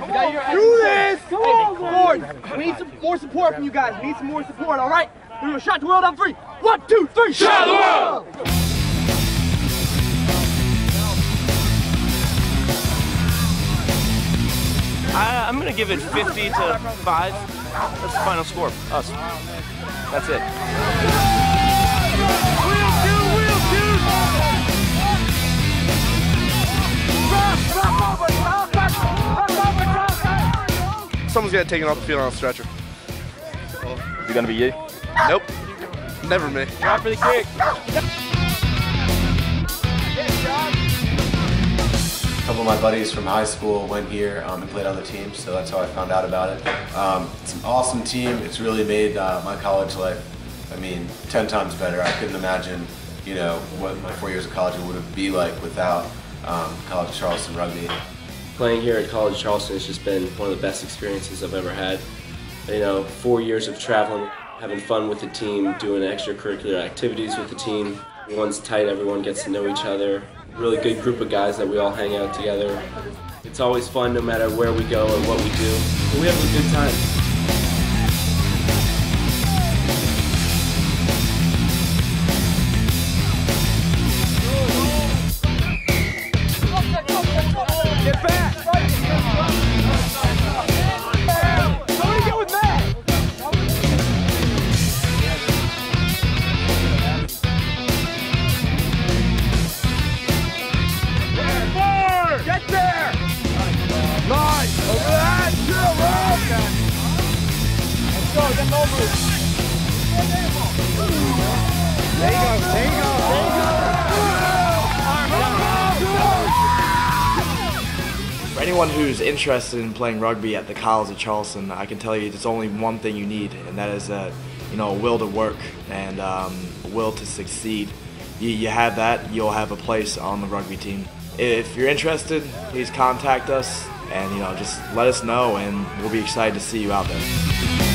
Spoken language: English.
boys. We got your Do this! Come on, Ford. We need some more support from you guys. We need some more support, all right? We're gonna shot the world on three. One, two, three. Shot the world! I, I'm going to give it 50 to 5. That's the final score. Us. That's it. Someone's getting taken off the field on a stretcher. Is it going to be you? Nope. Never me. Drop for the kick. A couple of my buddies from high school went here um, and played on the team, so that's how I found out about it. Um, it's an awesome team. It's really made uh, my college life, I mean, 10 times better. I couldn't imagine, you know, what my four years of college would have be like without um, College Charleston rugby. Playing here at College Charleston has just been one of the best experiences I've ever had. You know, four years of traveling, having fun with the team, doing extracurricular activities with the team. Everyone's tight, everyone gets to know each other. Really good group of guys that we all hang out together. It's always fun no matter where we go or what we do. We have a good time. For anyone who's interested in playing rugby at the College of Charleston, I can tell you there's only one thing you need, and that is a, you know, a will to work and um, a will to succeed. You, you have that, you'll have a place on the rugby team. If you're interested, please contact us and you know just let us know, and we'll be excited to see you out there.